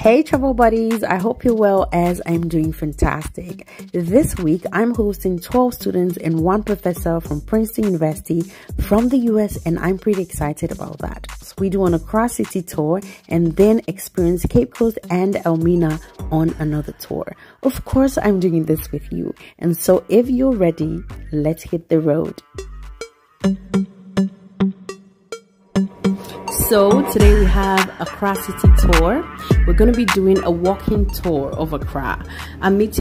Hey, travel buddies, I hope you're well as I'm doing fantastic. This week, I'm hosting 12 students and one professor from Princeton University from the US, and I'm pretty excited about that. So, we do an Accra City tour and then experience Cape Coast and Elmina on another tour. Of course, I'm doing this with you, and so if you're ready, let's hit the road. So today we have Accra city tour. We're going to be doing a walking tour of Accra. I'm meeting